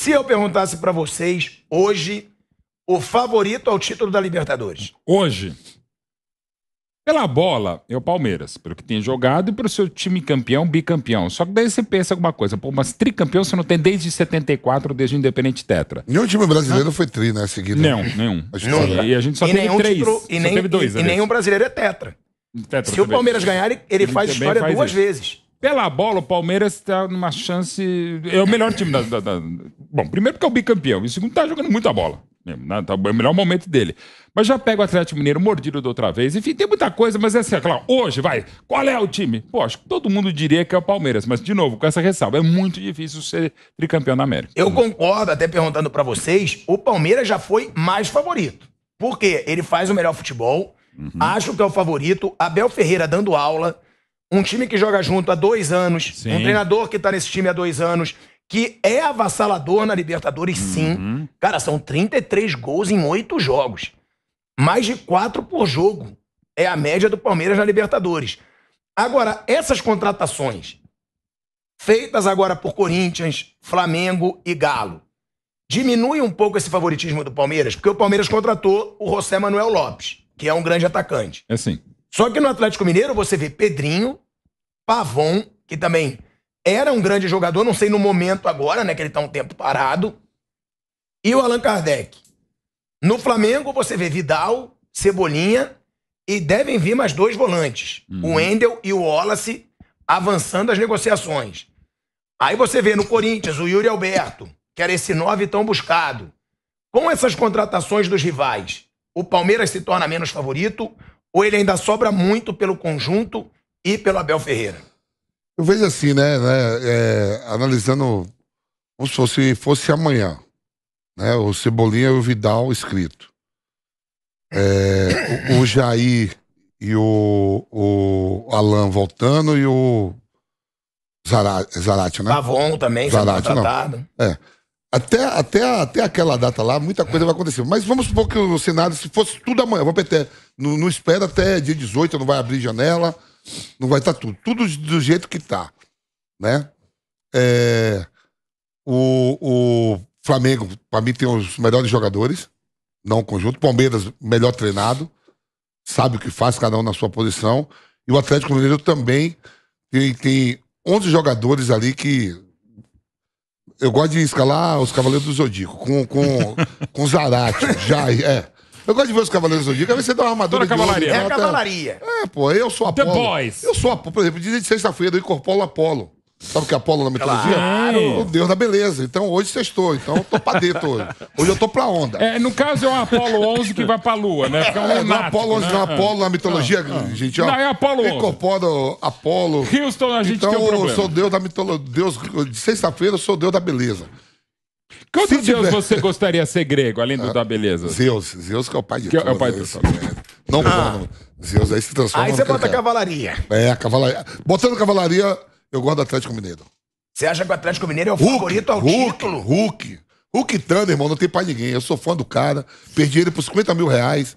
Se eu perguntasse pra vocês, hoje, o favorito ao título da Libertadores. Hoje, pela bola, é o Palmeiras, pelo que tem jogado e pelo seu time campeão, bicampeão. Só que daí você pensa alguma coisa, pô, mas tricampeão você não tem desde 74, desde o Independente Tetra. Nenhum time brasileiro foi tri, né? Seguido. Não, nenhum. Não. E a gente só e teve nenhum três. título- e, só nem, teve dois, e, e nenhum brasileiro é tetra. Tetra Se o também. Palmeiras ganhar, ele, ele faz história faz duas isso. vezes. Pela bola, o Palmeiras está numa chance. É o melhor time da, da- da- Bom, primeiro porque é o bicampeão. E segundo, tá jogando muita bola. né? Tá é o melhor momento dele. Mas já pega o Atlético Mineiro mordido da outra vez. Enfim, tem muita coisa, mas é assim, aquela, hoje, vai, qual é o time? Pô, acho que todo mundo diria que é o Palmeiras. Mas, de novo, com essa ressalva, é muito difícil ser tricampeão da América. Eu concordo, até perguntando pra vocês, o Palmeiras já foi mais favorito. Por quê? Ele faz o melhor futebol, acho que é o favorito. Abel Ferreira dando aula, um time que joga junto há dois anos, Sim. um treinador que tá nesse time há dois anos, que é avassalador na Libertadores, sim. Cara, são 33 gols em oito jogos. Mais de quatro por jogo. É a média do Palmeiras na Libertadores. Agora, essas contratações feitas agora por Corinthians, Flamengo e Galo, diminui um pouco esse favoritismo do Palmeiras, porque o Palmeiras contratou o José Manuel Lopes, que é um grande atacante. É assim. Só que no Atlético Mineiro você vê Pedrinho, Pavon, que também era um grande jogador, não sei no momento agora, né, que ele tá um tempo parado, e o Allan Kardec. No Flamengo você vê Vidal, Cebolinha e devem vir mais dois volantes, o Wendel e o Wallace avançando as negociações. Aí você vê no Corinthians o Yuri Alberto, que era esse nove tão buscado. Com essas contratações dos rivais, o Palmeiras se torna menos favorito ou ele ainda sobra muito pelo conjunto e pelo Abel Ferreira? Eu vejo assim, né? né, é, analisando como se fosse, fosse amanhã. Né, o Cebolinha e o Vidal escrito. É, o, o Jair e o, o Alan voltando e o Zara- Zarate, né? Pavon também, sendo Zarate, não. contratado. Até, até, até aquela data lá, muita coisa vai acontecer. Mas vamos supor que o cenário, se fosse tudo amanhã, vamos até, não, não espera até dia 18, não vai abrir janela, não vai estar tudo. Tudo do jeito que tá. Né? É, o, o Flamengo, para mim, tem os melhores jogadores, não o conjunto. Palmeiras, melhor treinado, sabe o que faz, cada um na sua posição. E o Atlético Mineiro também tem, tem 11 jogadores ali que eu gosto de escalar os Cavaleiros do Zodíaco com, com, com Zarate, Jair, é. Eu gosto de ver os Cavaleiros do Zodíaco, aí você dá uma armadura Toda de ouro, cavalaria. É a bota- cavalaria. É, pô, eu sou The Apolo. Boys. Eu sou Apolo, por exemplo, dia de sexta-feira eu incorporo Apolo. Sabe o que é Apolo na mitologia? Claro. O deus da beleza. Então hoje sextou, então eu tô pra dentro hoje. Hoje eu tô pra onda. É, no caso é o Apolo 11 que vai pra Lua, né? Fica um É, não é lunático, Apolo, né? não é Apolo na mitologia, gente, ó. Não, é Apolo 11. Incorporo Apolo. Houston, a gente então tem um eu problema. sou deus da mitologia. Deus, de sexta-feira eu sou deus da beleza. Quanto Se Deus tiver- Ah, você gostaria de ser grego, além do da beleza? Zeus, Zeus que é o pai de Que é o pai de Zeus, é. Não. Zeus aí se transforma Aí você bota a cavalaria. É, a cavalaria. Botando cavalaria, eu gosto do Atlético Mineiro. Você acha que o Atlético Mineiro é o favorito ao Hulk, título? Hulk. Hulk Thunder, irmão, não tem pra ninguém. Eu sou fã do cara. Perdi ele por 50 mil reais.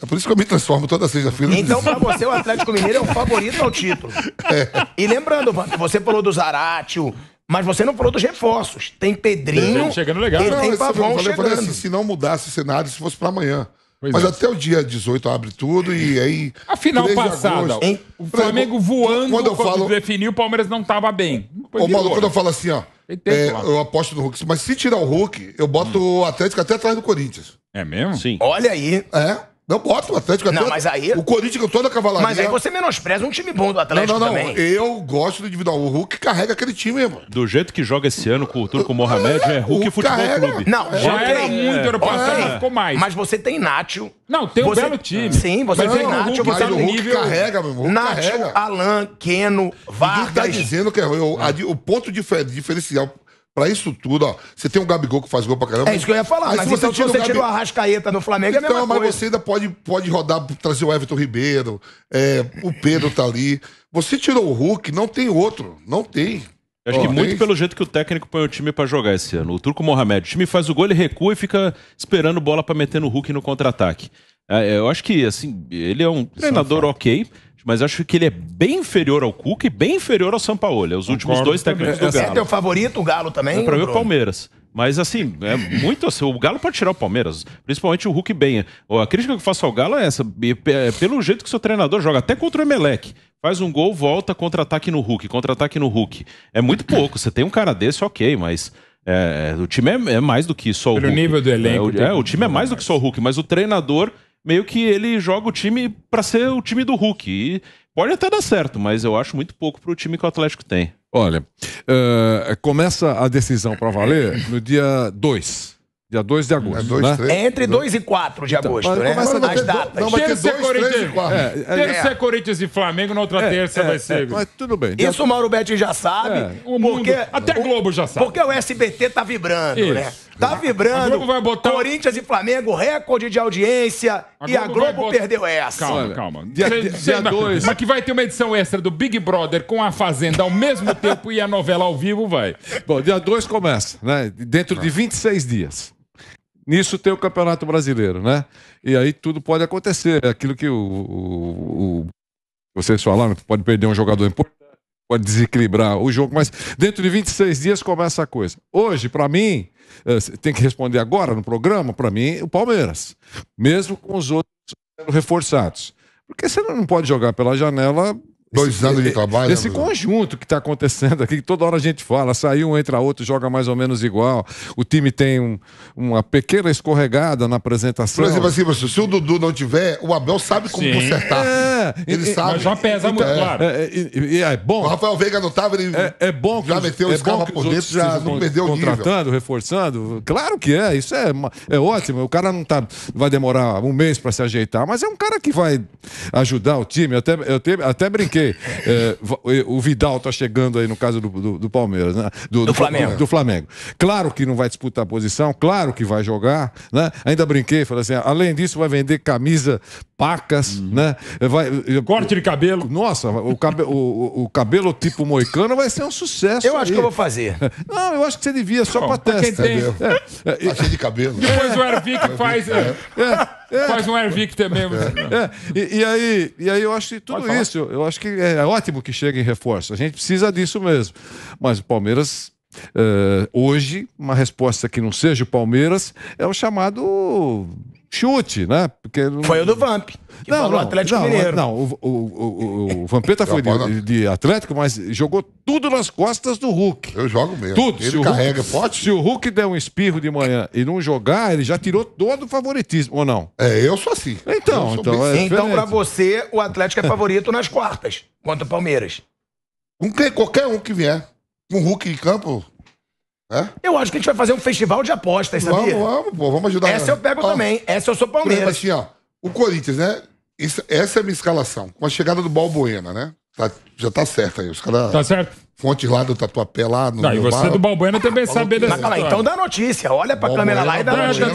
É por isso que eu me transformo toda sexta-feira. Então, pra você, o Atlético Mineiro é o favorito ao título. E lembrando, você falou do Zaratio, mas você não falou dos reforços. Tem Pedrinho Tem chegando legal. e Não, tem Pavão falei, falei chegando. assim, se não mudasse o cenário, se fosse pra amanhã. Pois Mas é. até o dia 18 abre tudo e aí. A final 3 de passada, agosto- Hein? o Flamengo voando, Quando eu quando falo- definiu, o Palmeiras não tava bem. Ô, Malu, virou. quando eu falo assim, ó. É, eu aposto no Hulk. Mas se tirar o Hulk, eu boto o Atlético até atrás do Corinthians. É mesmo? Sim. Olha aí. É. Não boto o Atlético. Não, mas aí- O Corinthians com toda a cavalaria. Mas aí você menospreza um time bom do Não, Atlético não, não. também. Eu gosto do individual. O Hulk carrega aquele time, irmão. Do jeito que joga esse ano com o Turco Mohamed, é Hulk O Futebol carrega. Clube. Não, Já era muito ano passado, Ok. mas ficou mais. Mas você tem Nacho. Não, tem um Você- belo time. Sim, você Mas tem o Nacho, Hulk você Mas tá o no Hulk nível... carrega, meu irmão. O Hulk Nacho, carrega. Alan, Keno, Ninguém tá Vargas... dizendo que é ruim. O, ponto difer- diferencial pra isso tudo, ó. Você tem um Gabigol que faz gol pra caramba. É isso que eu ia falar. Aí mas se então se você Gabi- tira o Arrascaeta no Flamengo, é a Então, mesma mas coisa. você ainda pode, pode rodar, trazer o Everton Ribeiro, é, o Pedro tá ali. Você tirou o Hulk, não tem outro. Não tem. Eu acho Ó, que muito tem- pelo jeito que o técnico põe o time pra jogar esse ano. O Turco Mohamed, o time faz o gol, ele recua e fica esperando bola pra meter no Hulk no contra-ataque. É, eu acho que, assim, ele é um treinador ok, mas acho que ele é bem inferior ao Cuca e bem inferior ao Sampaoli. É os últimos Concordo dois técnicos também. do É Galo. teu favorito, o Galo também? É pra mim o Bruno? Palmeiras. Mas assim, é muito assim. O Galo pode tirar o Palmeiras, principalmente o Hulk bem. A crítica que eu faço ao Galo é essa: é pelo jeito que seu treinador joga, até contra o Emelec. Faz um gol, volta, contra-ataque no Hulk, contra-ataque no Hulk. É muito pouco. Você tem um cara desse, ok, mas é, o time é, é, mais do que só o Pelo Hulk. nível do elenco. É, o, é, o time é mais do que só o Hulk, mas o treinador meio que ele joga o time para ser o time do Hulk. E pode até dar certo, mas eu acho muito pouco pro time que o Atlético tem. Olha, uh, começa a decisão para valer no dia 2. Dia 2 de agosto. É dois, né? três. É entre 2 e 4 de agosto, mas né? começa As datas. não, vai ter Terça é dois, três Corinthians. e quatro. É, Terça é Corinthians e Flamengo, na outra terça vai ser. Mas tudo bem. Dia- Isso o Mauro Betti já sabe. É, o mundo- porque, até a Globo já sabe. Porque o SBT tá vibrando, Isso. né? Tá A vibrando. Globo vai botar- Corinthians e Flamengo, recorde de audiência. e a Globo botar- perdeu essa. Calma, calma. dia- Cê- dia- cê- dia mas- dois- Mas que vai ter uma edição extra do Big Brother com a Fazenda ao mesmo tempo e a novela ao vivo, vai. Bom, dia 2 começa, né? Dentro de 26 dias. Nisso tem o Campeonato Brasileiro, né? E aí tudo pode acontecer. Aquilo que o, o- o- vocês falaram, que pode perder um jogador importante, pode desequilibrar o jogo, mas dentro de 26 dias começa a coisa. Hoje, para mim, eh, tem que responder agora no programa, para mim, o Palmeiras. Mesmo com os outros reforçados. Porque você não pode jogar pela janela. Dois anos de trabalho, Esse né, conjunto que está acontecendo aqui, que toda hora a gente fala, saiu um, entra outro, joga mais ou menos igual. O time tem um- uma pequena escorregada na apresentação. Por exemplo, assim, professor, se o Dudu não tiver, o Abel sabe como Sim. consertar. É, Ele e- sabe. Mas já pesa muito, É. claro. É, é, é O bom. Rafael Veiga não tava, ele É, é bom já meteu é os bom que por dentro, já não perdeu o nível. contratando, reforçando. Claro que é, isso é, é ótimo. O cara não tá, vai demorar um mês para se ajeitar, mas é um cara que vai ajudar o time. Eu até, eu até, até brinquei. É, o Vidal tá chegando aí no caso do, do, do Palmeiras, né? Do, Flamengo. Do, Flamengo. Claro que não vai disputar a posição, claro que vai jogar, né? Ainda brinquei, falei assim, além disso vai vender camisa, pacas, né? Vai, Corte de cabelo. nossa, o, cabe- o- o- cabelo tipo moicano vai ser um sucesso. Eu acho aí. que eu vou fazer. Não, eu acho que você devia só Bom, pra pra quem testa. tem- É, é, Tá cheio de cabelo. Depois o Ervic faz. é, Faz um Ervic também. é, e, e aí, e aí eu acho que tudo isso, eu acho que é ótimo que chegue em reforço. A gente precisa disso mesmo. Mas o Palmeiras, é, hoje, uma resposta que não seja o Palmeiras é o chamado chute, né? Porque não- Foi o do Vamp, que falou Atlético não, Mineiro. Não, o, o, o, o Vampeta foi Não, de, de Atlético, mas jogou tudo nas costas do Hulk. Eu jogo mesmo. Tudo. Ele Se o carrega Hulk, forte. Se o Hulk der um espirro de manhã e não jogar, ele já tirou todo o favoritismo, ou não? É, eu sou assim. Então, sou então, é- Então, pra você, o Atlético é favorito nas quartas, contra o Palmeiras. Com quem, qualquer um que vier. Com o Hulk em campo. É? Eu acho que a gente vai fazer um festival de apostas, sabia? Vamos, vamos, pô, vamos ajudar. Essa eu pego Ó, também. Essa eu sou Por exemplo, Palmeiras. assim, ó. O Corinthians, né? Isso- essa é a minha escalação. Com a chegada do Balbuena, né? Tá- já tá certo aí. Os caras. Tá certo? Fonte lá do Tatuapé lá. No Não, e você bar. do Balbuena também saber dessa Mas calma aí, então dá notícia. Olha pra Balbuena câmera lá e dá notícia.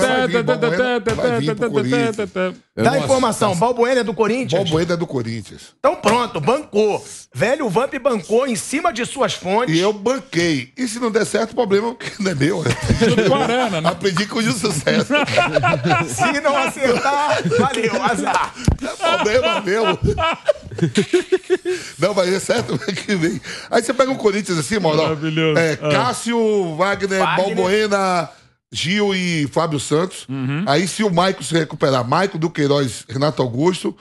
Dá Nossa, informação. Balbuena é do Corinthians? Balbuena é do Corinthians. Então pronto, bancou. Velho Vamp bancou em cima de suas fontes. E eu banquei. E se não der certo, o problema é que não é meu. né? Tudo com arana, né? Aprendi com o sucesso. Se não acertar, valeu, azar. É problema meu. Não, mas é certo que vem. Aí você pega o Corinthians assim, mano. ó. Maravilhoso. É, Cássio, Wagner, Wagner. Balbuena, Gil e Fábio Santos. Uhum. Aí se o Maicon se recuperar, Maicon, Duqueiroz, Renato Augusto,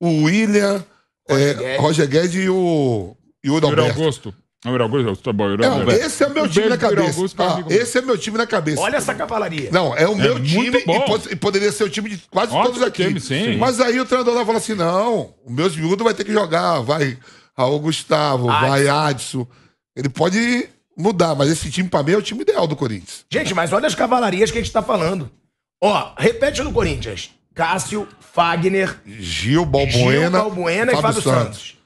o William, Roger é, Guedes. Roger Guedes e o, e o Yuri Adalberto. Augusto. Não, Yuri Augusto, tá bom. Augusto. esse é o meu Um time beijo na cabeça. Augusto, é Ah, meu. esse é meu time na cabeça. Olha essa cavalaria. Não, é o meu time e, pode- e poderia ser o time de quase Ótimo todos aqui. time, sim. Mas aí o treinador lá fala assim: não, o meus miúdos vai ter que jogar. Vai Raul Gustavo, Adson. vai Adson. Ele pode mudar, mas esse time pra mim é o time ideal do Corinthians. Gente, mas olha as cavalarias que a gente tá falando. Ó, repete no Corinthians. Cássio, Fagner, Gil, Gil, Balbuena, Balbuena e Fábio Santos.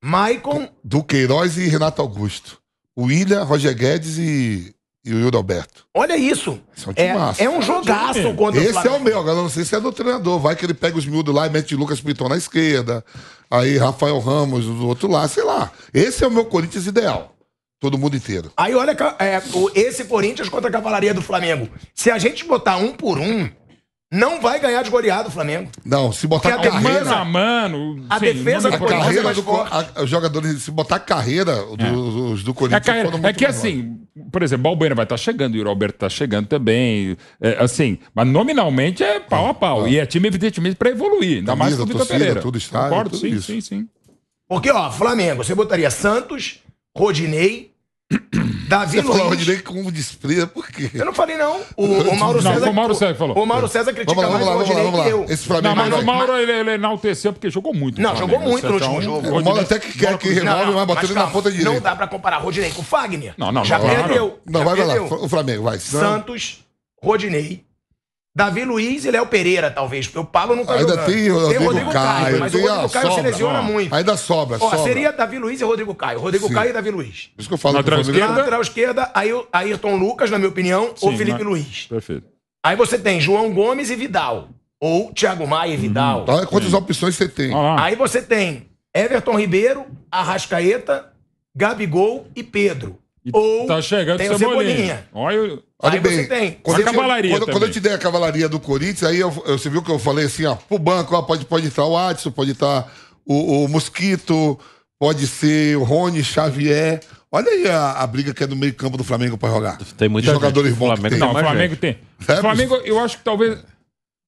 Maicon, Duqueiroz e Renato Augusto. William, Roger Guedes e, e o Hildo Alberto. olha isso. Esse é um timaço. É, é um jogaço contra o Esse é Flamengo. o meu, agora eu não sei se é do treinador. Vai que ele pega os miúdos lá e mete Lucas Piton na esquerda. Aí Rafael Ramos do outro lado, sei lá. Esse é o meu Corinthians ideal. Todo mundo inteiro. Aí olha é, o- esse Corinthians contra a cavalaria do Flamengo. Se a gente botar um por um, não vai ganhar de goleado o Flamengo. Não, se botar Porque a carreira. Mano a mano. A sim, defesa do. Corinthians carreira mais do, forte. a- os jogadores, se botar carreira do- dos do É, Corinthians. cara, foram é que assim, por exemplo, Balbuena vai estar chegando, o Yuri Alberto está chegando também. é, assim, mas nominalmente é pau a pau. E é time, evidentemente, para evoluir. Ainda mais com o Camisa, Vitor Pereira. tudo estádio, Concordo, tudo sim, isso. sim, sim. Porque, ó, Flamengo, você botaria Santos, Rodinei, Davi Você falou Luiz. Rodinei com desprezo, por quê? Eu não falei, não. O, o Mauro Não, César. o Mauro César falou. O Mauro César critica Vamos lá, mais vamos o lá, vamos lá, Rodinei vamos lá. Esse Flamengo Não, mas vai- o Mauro ele, ele enalteceu porque jogou muito. Não, jogou muito no 7 a 1. último jogo. O Mauro até que quer que renove, mas mas batendo na ponta direita. Não dá pra comparar Rodinei com Fagner. Não, não, Já não, claro. perdeu. Não, já vai, lá. O Flamengo, vai. Santos, Rodinei, Davi Luiz e Léo Pereira, talvez, porque o Paulo não tá Ainda jogando. tem o Rodrigo Caio, mas tem o Rodrigo Caio se lesiona Ó, muito. Ainda sobra, Ó, sobra. seria Davi Luiz e Rodrigo Caio. Rodrigo Sim. Caio e Davi Luiz. Isso que eu falo Flamengo. esquerda? Lateral esquerda, aí o Ayrton Lucas, na minha opinião, ou Sim, Felipe mas- Luiz. Perfeito. Aí você tem João Gomes e Vidal. Ou Thiago Maia e Vidal. Olha quantas opções você tem. Lá. Aí você tem Everton Ribeiro, Arrascaeta, Gabigol e Pedro. E Ou tá chegando tem o Cebolinha. Cebolinha. Olha, o- Olha Aí bem, você tem. Quando, A eu, te- cavalaria quando, quando eu te dei a cavalaria do Corinthians, aí eu- eu- você viu que eu falei assim, ó, pro banco, ó, pode, pode entrar o Adson, pode entrar o, o Mosquito, pode ser o Rony, Xavier. Olha aí a, a briga que é no meio campo do Flamengo pra jogar. Tem muita Os jogadores gente. bons que Flamengo tem. Não, o Flamengo gente. tem. É, O Flamengo, eu acho que talvez,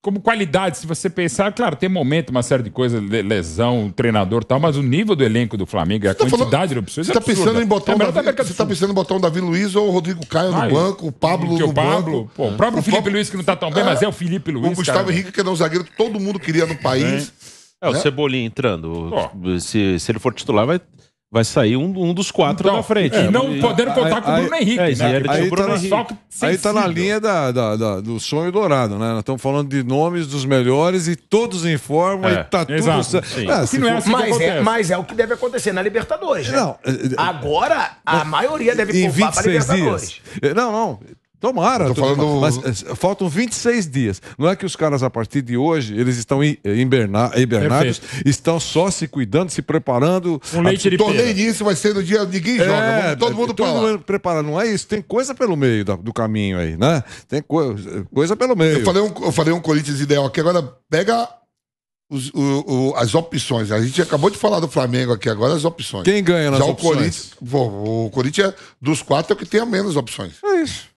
como qualidade, se você pensar, claro, tem momento, uma série de coisas, le- lesão, treinador e tal, mas o nível do elenco do Flamengo, a Tá falando- quantidade de opções Você é tá pensando em botar É um da Davi, você tá pensando em botar um Davi Luiz ou o Rodrigo Caio no Ai, banco, o Pablo no o Pablo, banco. pô, o próprio O Felipe Pablo- Luiz, que não tá tão bem, mas é o Felipe Luiz. O Gustavo cara. Henrique, que era um zagueiro que todo mundo queria no país. É, o né? Cebolinha entrando. Se, se ele for titular, vai, vai sair um, um dos quatro Então, da frente. E não podendo contar com o aí- Bruno Henrique. é, né? aí ele Porque tem o o Bruno Bruno Henrique. Aí tá na linha da, da- da- do sonho dourado, né? Nós estamos falando de nomes dos melhores e todos informam É, e tá tudo exato, certo. se não é for- assim Mas é, mas é o que deve acontecer na Libertadores, né? Não, é- é- Agora, a maioria deve em poupar 26 Libertadores. dias. É, Não, não. Tomara, Eu tô falando- mas é, faltam 26 dias. Não é que os caras, a partir de hoje, eles estão hiberna- hibernados, estão só se cuidando, se preparando. Um leite de torneio pera. vai ser no dia. Ninguém joga. Vamos todo mundo pra todo lá. mundo preparado. Não é isso. Tem coisa pelo meio da- do caminho aí, né? Tem co- coisa pelo meio. Eu falei, um, eu falei um Corinthians ideal aqui, agora pega os- o- o- as opções. A gente acabou de falar do Flamengo aqui, agora as opções. Quem ganha nas Já o opções? Corinthians, pô, o Corinthians, dos quatro, é o que tem a menos opções. É isso.